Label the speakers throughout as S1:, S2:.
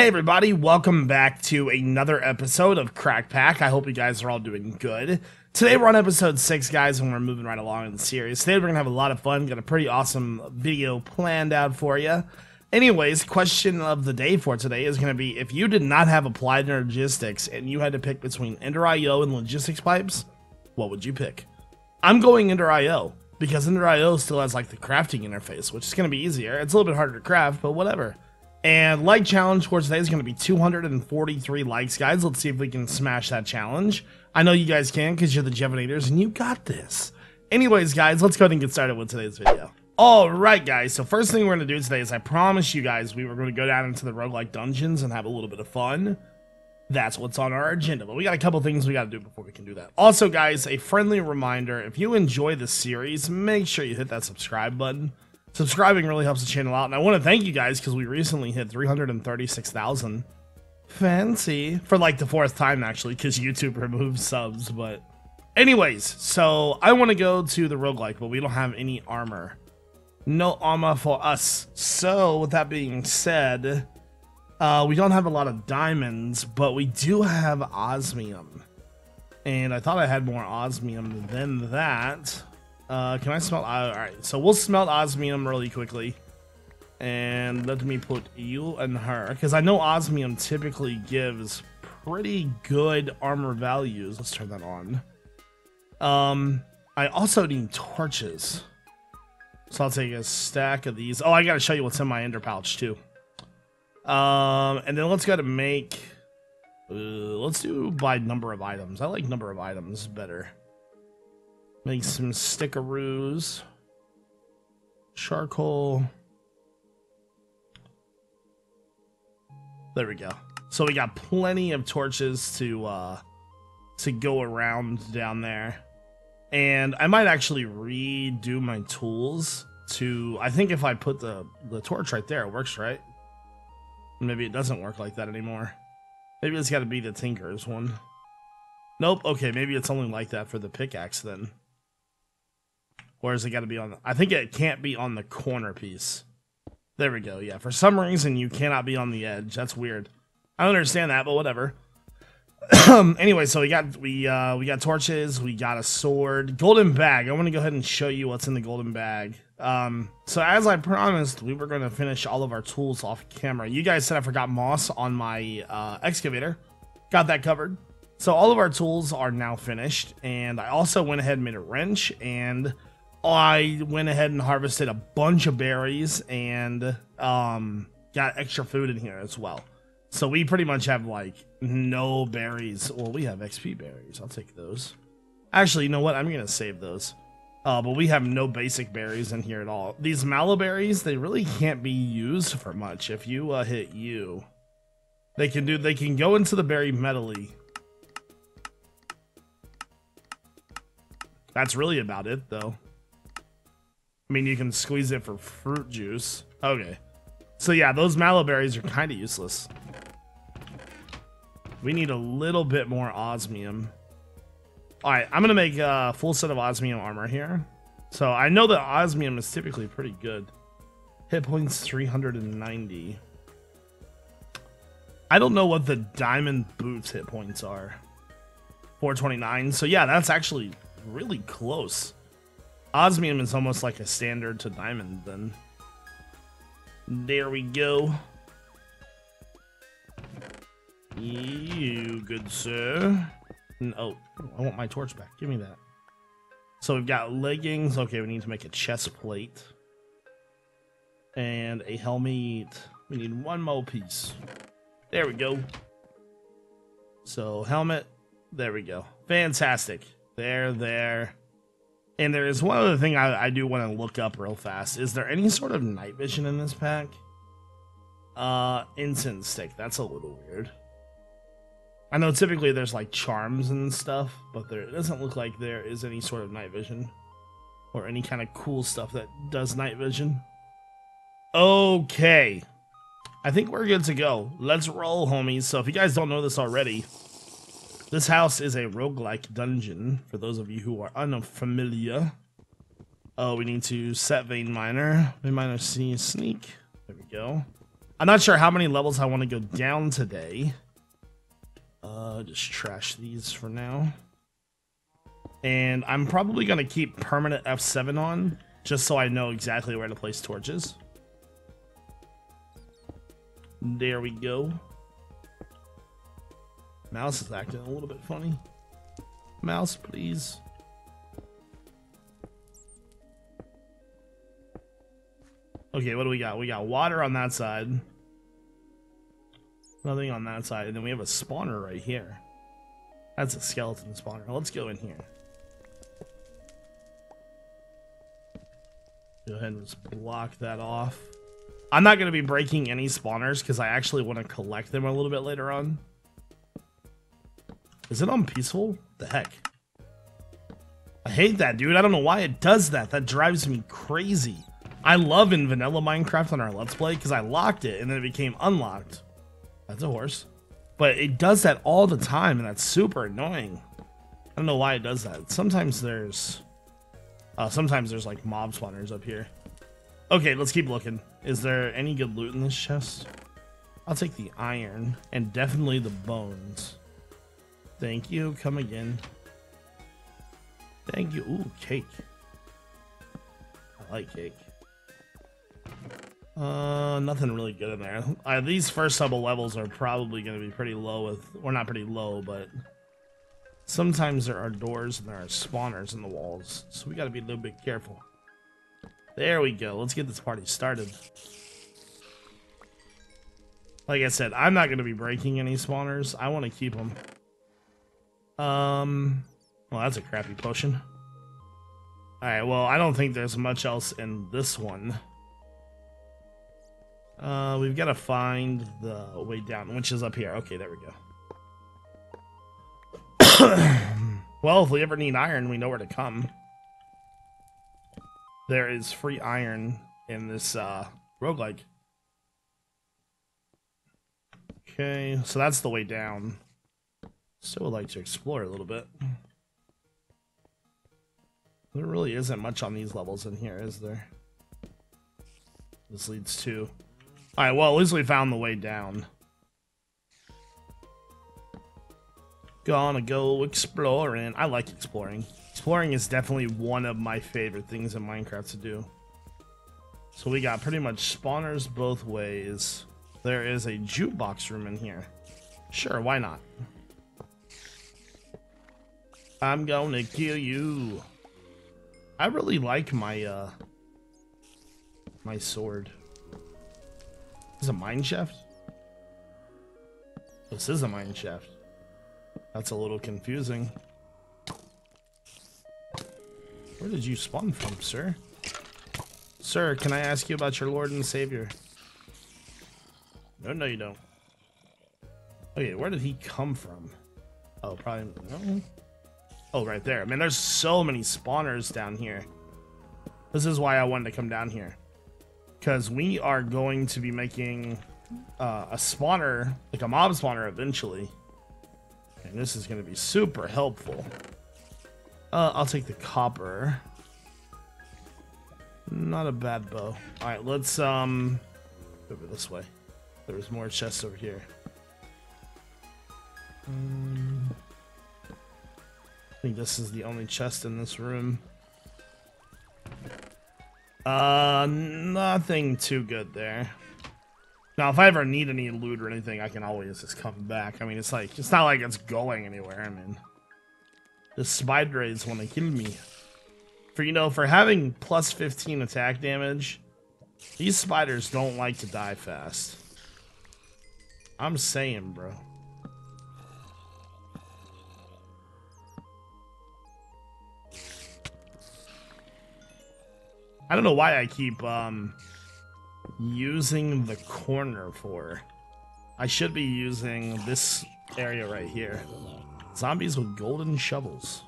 S1: Hey everybody, welcome back to another episode of Crackpack. I hope you guys are all doing good. Today we're on episode 6, guys, and we're moving right along in the series. Today we're going to have a lot of fun, got a pretty awesome video planned out for you. Anyways, question of the day for today is going to be, if you did not have applied energistics and you had to pick between Ender IO and logistics pipes, what would you pick? I'm going Ender IO, because Ender IO still has like the crafting interface, which is going to be easier. It's a little bit harder to craft, but whatever. And like challenge for today is going to be 243 likes, guys. Let's see if we can smash that challenge. I know you guys can because you're the Jevinators and you got this. Anyways, guys, let's go ahead and get started with today's video. Alright, guys, so first thing we're going to do today is I promised you guys we were going to go down into the roguelike dungeons and have a little bit of fun. That's what's on our agenda, but we got a couple things we got to do before we can do that. Also, guys, a friendly reminder, if you enjoy the series, make sure you hit that subscribe button. Subscribing really helps the channel out, and I want to thank you guys because we recently hit 336,000. Fancy. For like the fourth time, actually, because YouTube removed subs, but... Anyways, so I want to go to the roguelike, but we don't have any armor. No armor for us. So, with that being said, uh, we don't have a lot of diamonds, but we do have osmium. And I thought I had more osmium than that. Uh, can I smell? Uh, Alright, so we'll smelt osmium really quickly. And let me put you and her. Because I know osmium typically gives pretty good armor values. Let's turn that on. Um, I also need torches. So I'll take a stack of these. Oh, I gotta show you what's in my ender pouch too. Um, and then let's go to make... Uh, let's do by number of items. I like number of items better. Make some stickeroos. Charcoal. There we go. So we got plenty of torches to uh to go around down there. And I might actually redo my tools to I think if I put the the torch right there, it works, right? Maybe it doesn't work like that anymore. Maybe it's got to be the Tinker's one. Nope. Okay, maybe it's only like that for the pickaxe then. Or is it got to be on... The, I think it can't be on the corner piece. There we go. Yeah, for some reason you cannot be on the edge. That's weird. I don't understand that, but whatever. anyway, so we got we uh we got torches, we got a sword, golden bag. I want to go ahead and show you what's in the golden bag. Um, so as I promised, we were going to finish all of our tools off camera. You guys said I forgot moss on my uh, excavator. Got that covered. So all of our tools are now finished, and I also went ahead and made a wrench and I went ahead and harvested a bunch of berries and um, got extra food in here as well. So we pretty much have like no berries. Well, we have XP berries. I'll take those. Actually, you know what? I'm going to save those. Uh, but we have no basic berries in here at all. These mallow berries, they really can't be used for much. If you uh, hit U, they can do. They can go into the berry medley. That's really about it, though. I mean, you can squeeze it for fruit juice. Okay. So yeah, those mallow berries are kind of useless. We need a little bit more osmium. Alright, I'm going to make a full set of osmium armor here. So I know that osmium is typically pretty good. Hit points 390. I don't know what the diamond boots hit points are. 429. So yeah, that's actually really close. Osmium is almost like a standard to diamond then. There we go. You good sir. Oh, I want my torch back. Give me that. So we've got leggings. Okay, we need to make a chest plate. And a helmet. We need one more piece. There we go. So helmet. There we go. Fantastic. There, there. And there is one other thing I, I do want to look up real fast. Is there any sort of night vision in this pack? Uh, incense stick. That's a little weird. I know typically there's like charms and stuff, but there it doesn't look like there is any sort of night vision. Or any kind of cool stuff that does night vision. Okay. I think we're good to go. Let's roll, homies. So if you guys don't know this already, this house is a roguelike dungeon, for those of you who are unfamiliar. Oh, we need to set Veinminer. Vein Miner C sneak. There we go. I'm not sure how many levels I want to go down today. Uh, just trash these for now. And I'm probably going to keep permanent F7 on, just so I know exactly where to place torches. There we go. Mouse is acting a little bit funny. Mouse, please. Okay, what do we got? We got water on that side. Nothing on that side. And then we have a spawner right here. That's a skeleton spawner. Let's go in here. Go ahead and just block that off. I'm not going to be breaking any spawners because I actually want to collect them a little bit later on. Is it on peaceful? The heck? I hate that, dude. I don't know why it does that. That drives me crazy. I love in vanilla Minecraft on our Let's Play because I locked it and then it became unlocked. That's a horse. But it does that all the time and that's super annoying. I don't know why it does that. Sometimes there's... Uh, sometimes there's like mob spawners up here. Okay, let's keep looking. Is there any good loot in this chest? I'll take the iron and definitely the bones. Thank you. Come again. Thank you. Ooh, cake. I like cake. Uh, nothing really good in there. Uh, these first couple levels are probably going to be pretty low with, or not pretty low, but sometimes there are doors and there are spawners in the walls, so we got to be a little bit careful. There we go. Let's get this party started. Like I said, I'm not going to be breaking any spawners. I want to keep them. Um, well, that's a crappy potion. Alright, well, I don't think there's much else in this one. Uh, we've got to find the way down, which is up here. Okay, there we go. well, if we ever need iron, we know where to come. There is free iron in this uh, roguelike. Okay, so that's the way down. Still would like to explore a little bit. Hmm. There really isn't much on these levels in here, is there? This leads to... Alright, well, at least we found the way down. Gonna go exploring. I like exploring. Exploring is definitely one of my favorite things in Minecraft to do. So we got pretty much spawners both ways. There is a jukebox room in here. Sure, why not? I'm gonna kill you. I really like my, uh, my sword. Is a mine shaft? This is a mine shaft. That's a little confusing. Where did you spawn from, sir? Sir, can I ask you about your Lord and Savior? No, no, you don't. Okay, where did he come from? Oh, probably... No? Oh, right there. Man, there's so many spawners down here. This is why I wanted to come down here. Because we are going to be making uh, a spawner, like a mob spawner eventually. And this is going to be super helpful. Uh, I'll take the copper. Not a bad bow. Alright, let's um over this way. There's more chests over here. Um, I think this is the only chest in this room. Uh, nothing too good there. Now, if I ever need any loot or anything, I can always just come back. I mean, it's like, it's not like it's going anywhere. I mean, the spider raids want to kill me. For, you know, for having plus 15 attack damage, these spiders don't like to die fast. I'm saying, bro. I don't know why I keep um, using the corner for. I should be using this area right here. Zombies with golden shovels.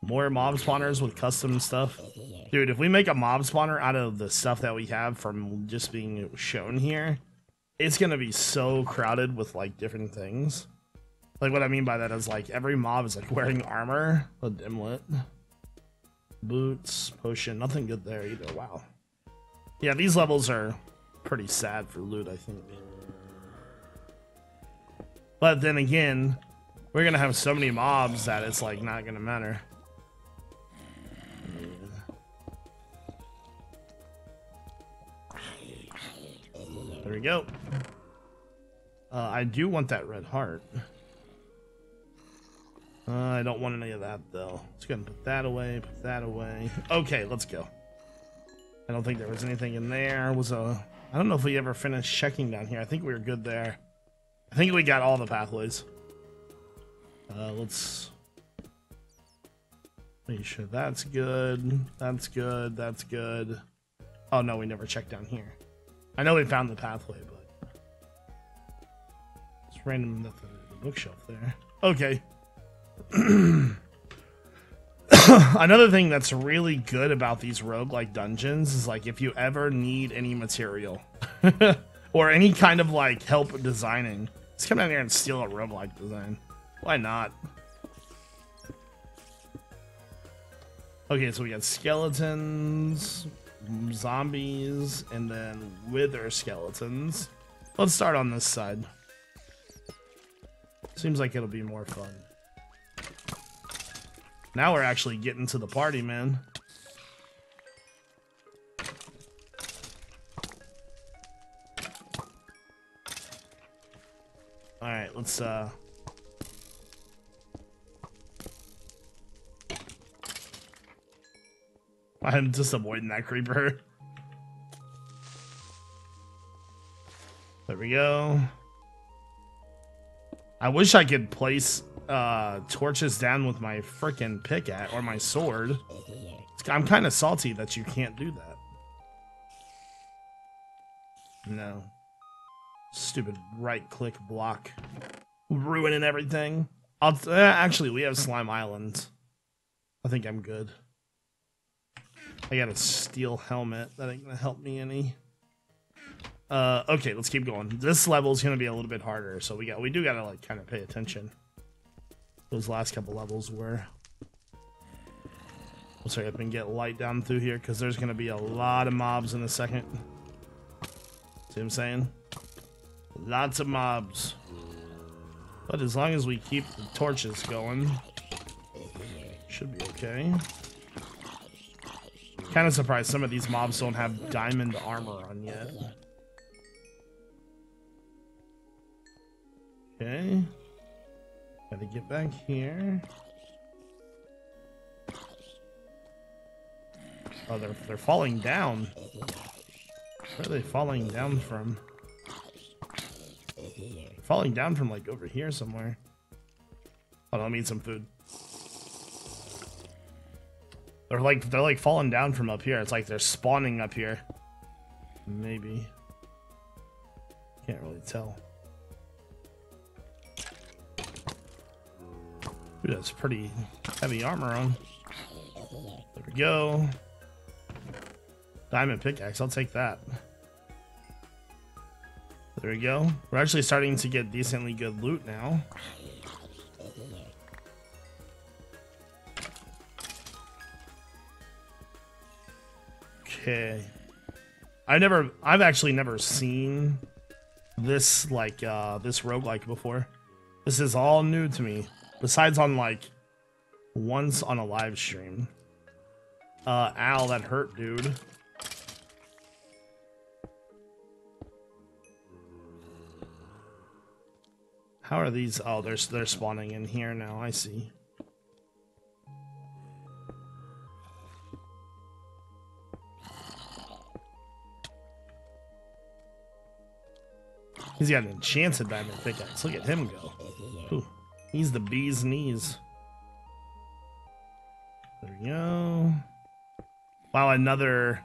S1: More mob spawners with custom stuff. Dude, if we make a mob spawner out of the stuff that we have from just being shown here, it's gonna be so crowded with like different things. Like what I mean by that is like every mob is like wearing armor, a dimlet. Boots, potion, nothing good there either. Wow. Yeah, these levels are pretty sad for loot, I think. But then again, we're gonna have so many mobs that it's like not gonna matter. There we go. Uh, I do want that red heart. Uh, I don't want any of that though. Let's go and put that away, put that away. Okay, let's go. I don't think there was anything in there. It was a I don't know if we ever finished checking down here. I think we were good there. I think we got all the pathways. Uh, let's make sure that's good. That's good. That's good. Oh no, we never checked down here. I know we found the pathway, but it's random nothing in the bookshelf there. Okay. Another thing that's really good about these roguelike dungeons is like if you ever need any material or any kind of like help designing, just come down here and steal a roguelike design. Why not? Okay, so we got skeletons, zombies, and then wither skeletons. Let's start on this side. Seems like it'll be more fun. Now we're actually getting to the party, man. Alright, let's, uh... I'm just avoiding that creeper. There we go. I wish I could place uh, torches down with my freaking pickaxe or my sword. I'm kind of salty that you can't do that. No. Stupid right click block. Ruining everything. I'll uh, actually we have slime islands. I think I'm good. I got a steel helmet. That ain't gonna help me any. Uh, okay, let's keep going. This level is gonna be a little bit harder, so we got we do gotta like kind of pay attention those last couple levels were. Let's hurry up and get light down through here because there's going to be a lot of mobs in a second. See what I'm saying? Lots of mobs. But as long as we keep the torches going, should be okay. Kind of surprised some of these mobs don't have diamond armor on yet. Okay. Gotta get back here. Oh, they're, they're falling down. Where are they falling down from? Falling down from like over here somewhere. Hold on, let me eat some food. They're like they're like falling down from up here. It's like they're spawning up here. Maybe. Can't really tell. Ooh, that's pretty heavy armor on. There we go. Diamond pickaxe, I'll take that. There we go. We're actually starting to get decently good loot now. Okay. I never I've actually never seen this like uh this roguelike before. This is all new to me. Besides on like once on a live stream. Uh, ow, that hurt, dude. How are these? Oh, they're they're spawning in here now. I see. He's got an enchanted diamond pickaxe. Look at him go. Ooh. He's the bee's knees. There we go. Wow, another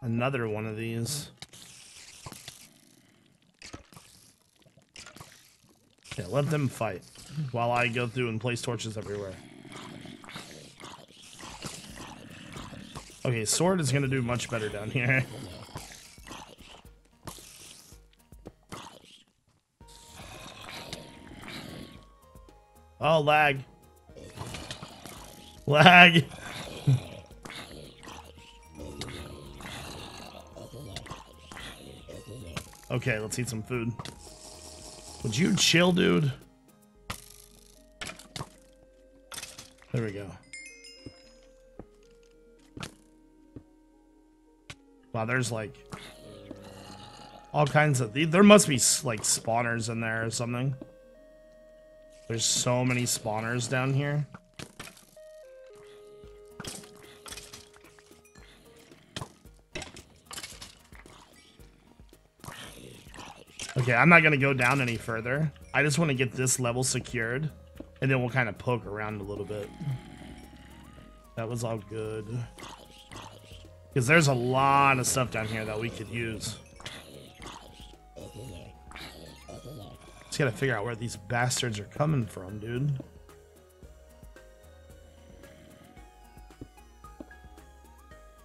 S1: another one of these. Yeah, let them fight while I go through and place torches everywhere. Okay, sword is gonna do much better down here. Oh, lag. Lag. Okay, let's eat some food. Would you chill, dude? There we go. Wow, there's like all kinds of. There must be like spawners in there or something. There's so many spawners down here. Okay, I'm not gonna go down any further. I just want to get this level secured, and then we'll kind of poke around a little bit. That was all good. Because there's a lot of stuff down here that we could use. Just gotta figure out where these bastards are coming from, dude.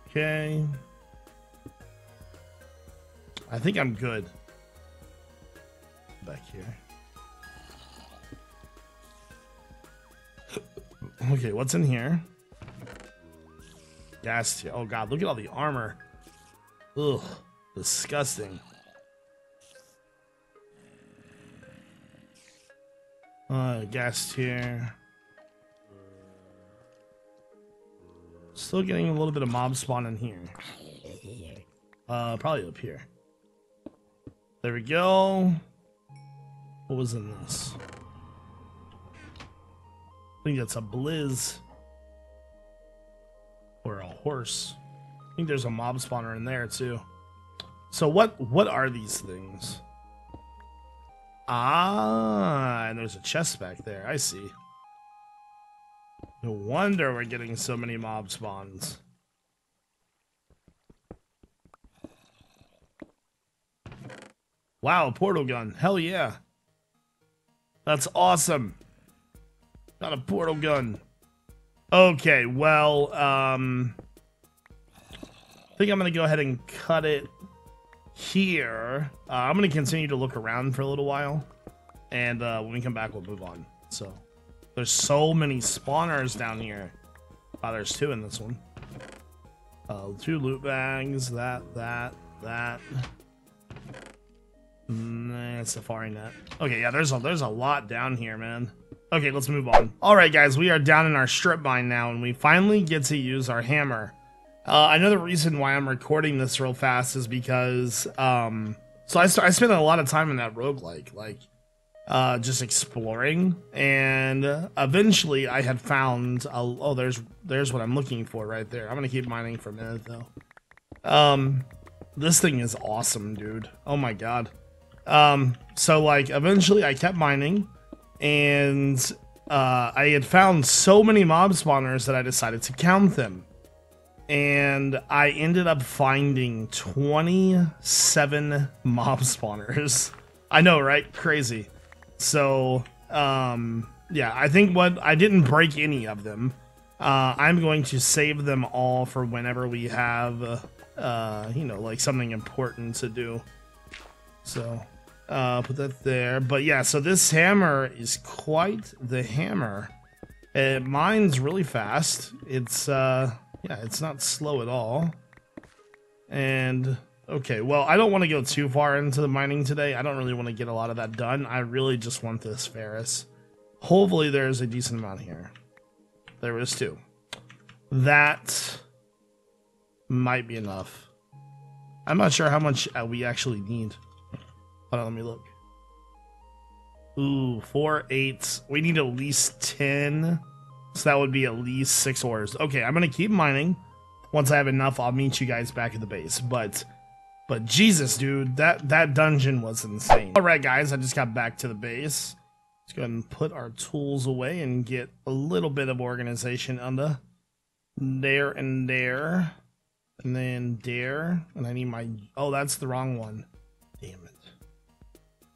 S1: Okay. I think I'm good. Back here. Okay, what's in here? Gas. Oh god, look at all the armor. Ugh, disgusting. Uh, gas here. Still getting a little bit of mob spawn in here. Uh, probably up here. There we go. What was in this? I think that's a blizz. Or a horse. I think there's a mob spawner in there too. So what what are these things? Ah, and there's a chest back there. I see. No wonder we're getting so many mob spawns. Wow, portal gun. Hell yeah. That's awesome. Got a portal gun. Okay, well, um... I think I'm going to go ahead and cut it here. Uh, I'm going to continue to look around for a little while. And uh, when we come back, we'll move on. So, there's so many spawners down here. Oh, there's two in this one. Uh, two loot bags, that, that, that. Nah, safari net. Okay, yeah, there's a there's a lot down here, man. Okay, let's move on. All right, guys, we are down in our strip mine now, and we finally get to use our hammer. Uh, the reason why I'm recording this real fast is because, um, so I, I spent a lot of time in that roguelike, like, uh, just exploring, and eventually I had found, a, oh, there's, there's what I'm looking for right there. I'm gonna keep mining for a minute, though. Um, this thing is awesome, dude. Oh my god. Um, so like eventually I kept mining and uh, I had found so many mob spawners that I decided to count them. And I ended up finding 27 mob spawners. I know, right? Crazy. So, um, yeah, I think what I didn't break any of them. Uh, I'm going to save them all for whenever we have, uh, you know, like something important to do. So, uh, put that there. But yeah, so this hammer is quite the hammer. It mines really fast. It's, uh, yeah, it's not slow at all. And, okay, well, I don't want to go too far into the mining today. I don't really want to get a lot of that done. I really just want this Ferrous. Hopefully there's a decent amount here. There is two. That might be enough. I'm not sure how much uh, we actually need. Hold on, let me look. Ooh, four eights. We need at least 10. So that would be at least six ores. Okay, I'm to keep mining. Once I have enough, I'll meet you guys back at the base. But, but Jesus, dude, that, that dungeon was insane. All right, guys, I just got back to the base. Let's go ahead and put our tools away and get a little bit of organization under there and there. And then there. And I need my... Oh, that's the wrong one. Damn it.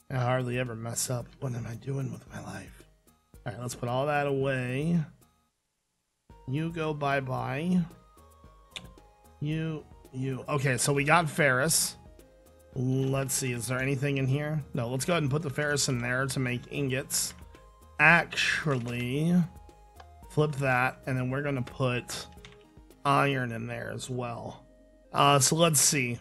S1: I hardly ever mess up. What am I doing with my life? All right, let's put all that away. You go bye-bye. You, you. Okay, so we got Ferrous. Let's see, is there anything in here? No, let's go ahead and put the Ferrous in there to make ingots. Actually, flip that, and then we're going to put iron in there as well. Uh, so let's see.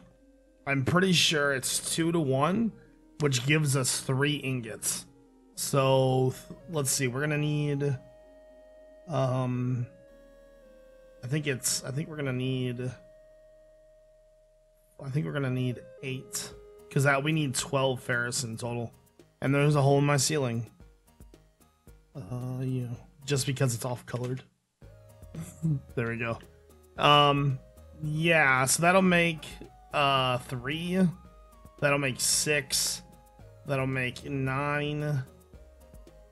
S1: I'm pretty sure it's two to one, which gives us three ingots. So let's see, we're gonna need um I think it's I think we're gonna need I think we're gonna need eight. Cause that we need twelve ferrous in total. And there's a hole in my ceiling. Uh yeah. Just because it's off colored. there we go. Um yeah, so that'll make uh three. That'll make six. That'll make nine.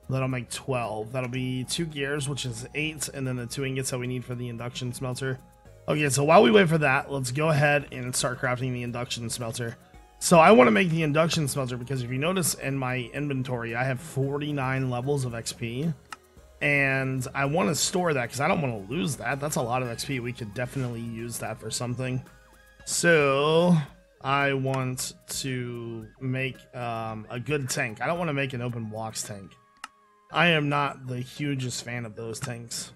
S1: That'll make 12. That'll be two gears, which is eight, and then the two ingots that we need for the induction smelter. Okay, so while we wait for that, let's go ahead and start crafting the induction smelter. So I want to make the induction smelter because if you notice in my inventory, I have 49 levels of XP. And I want to store that because I don't want to lose that. That's a lot of XP. We could definitely use that for something. So I want to make um, a good tank. I don't want to make an open blocks tank. I am not the hugest fan of those tanks.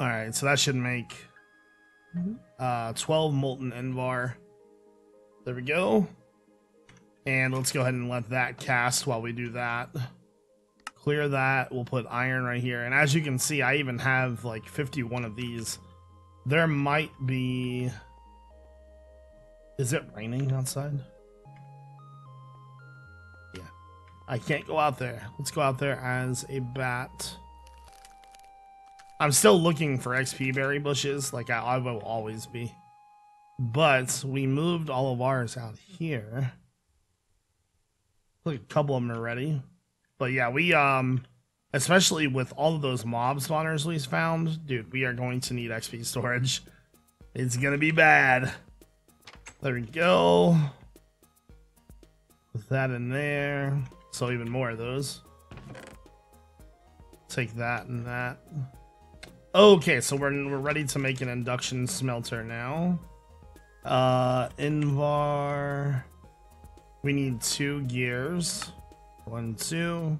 S1: Alright, so that should make uh, 12 molten Invar. There we go. And let's go ahead and let that cast while we do that. Clear that. We'll put iron right here. And as you can see, I even have like 51 of these. There might be... Is it raining outside? I can't go out there. Let's go out there as a bat. I'm still looking for XP berry bushes, like I, I will always be. But we moved all of ours out here. Look, a couple of them are ready. But yeah, we, um, especially with all of those mob spawners we found, dude, we are going to need XP storage. It's gonna be bad. There we go. Put that in there. So even more of those. Take that and that. Okay, so we're, we're ready to make an induction smelter now. Uh, Invar. We need two gears. One, two.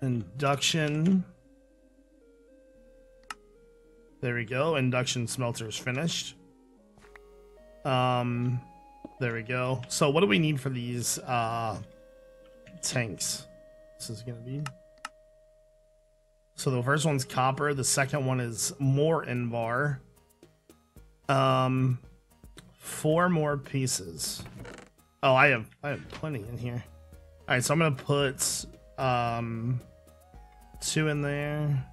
S1: Induction. There we go. Induction smelter is finished. Um, there we go. So what do we need for these uh tanks? This is gonna be. So the first one's copper. The second one is more Invar. Um, four more pieces. Oh, I have I have plenty in here. All right, so I'm gonna put um two in there.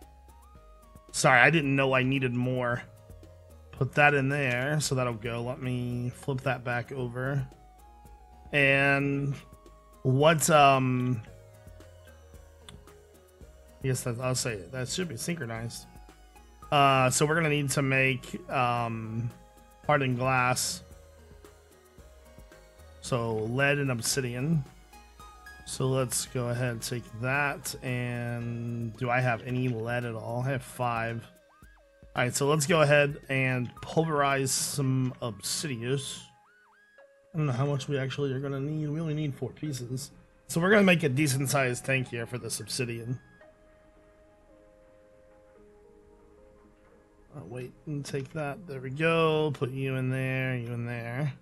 S1: Sorry, I didn't know I needed more. Put that in there, so that'll go. Let me flip that back over. And what um Yes, that, I'll say it. That should be synchronized. Uh, so we're gonna need to make um, hardened glass. So lead and obsidian. So let's go ahead and take that. And do I have any lead at all? I have five. All right, so let's go ahead and pulverize some obsidian. I don't know how much we actually are gonna need. We only need four pieces. So we're gonna make a decent sized tank here for this obsidian. I'll wait and take that. There we go. Put you in there, you in there.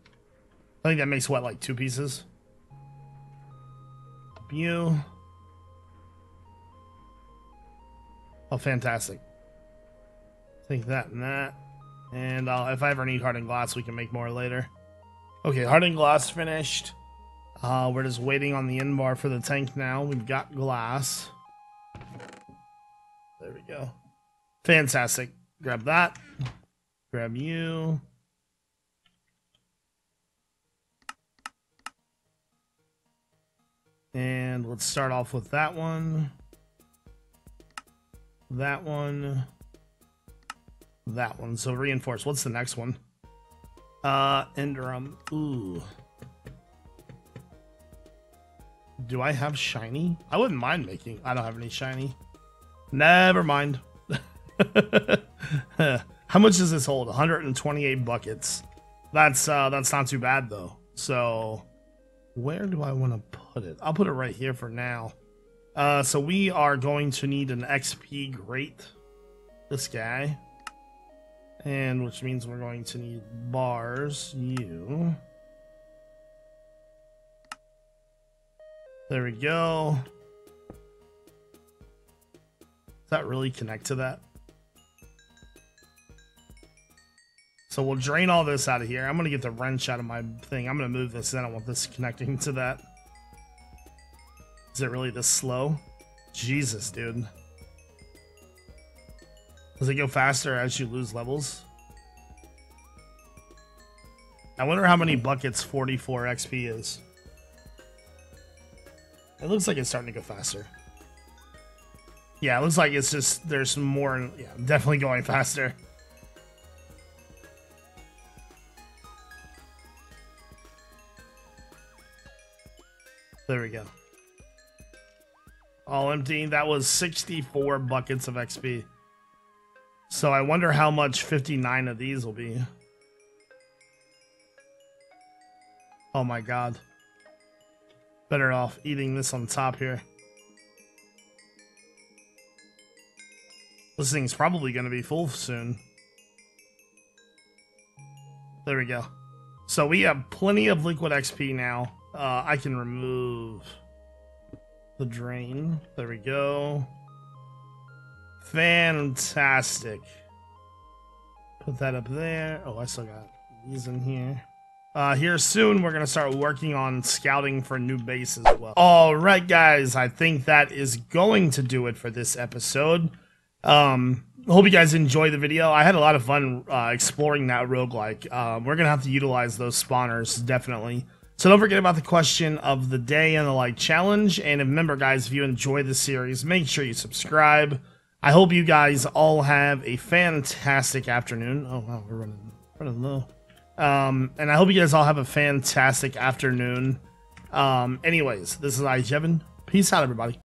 S1: I think that makes what, like two pieces? You. Oh, fantastic. Take that and that. And I'll, if I ever need hardened glass, we can make more later. Okay, hardened glass finished. Uh, we're just waiting on the Invar for the tank now. We've got glass. There we go. Fantastic. Grab that. Grab you. And let's start off with that one. That one. That one. So reinforce. What's the next one? Uh, Enderium. Ooh. Do I have shiny? I wouldn't mind making. I don't have any shiny. Never mind. How much does this hold? 128 buckets. That's uh that's not too bad though. So where do I want to put it? I'll put it right here for now. Uh so we are going to need an XP grate. This guy. And which means we're going to need bars, you. There we go. Does that really connect to that? So we'll drain all this out of here. I'm going to get the wrench out of my thing. I'm going to move this. I don't want this connecting to that. Is it really this slow? Jesus, dude. Does it go faster as you lose levels? I wonder how many buckets 44 XP is. It looks like it's starting to go faster. Yeah, it looks like it's just, there's more, yeah, definitely going faster. There we go. All empty. That was 64 buckets of XP. So I wonder how much 59 of these will be. Oh my god. Better off eating this on top here. This thing's probably going to be full soon. There we go. So we have plenty of liquid XP now. Uh, I can remove the drain. There we go. Fantastic. Put that up there. Oh, I still got these in here. Uh, here soon, we're going to start working on scouting for new bases as well. All right, guys. I think that is going to do it for this episode. Um, hope you guys enjoyed the video. I had a lot of fun uh, exploring that roguelike. Uh, we're going to have to utilize those spawners, definitely. So don't forget about the question of the day and the like challenge. And remember, guys, if you enjoy the series, make sure you subscribe. I hope you guys all have a fantastic afternoon. Oh, wow, we're running, running low. Um, and I hope you guys all have a fantastic afternoon. Um, anyways, this is iJevin. Peace out, everybody.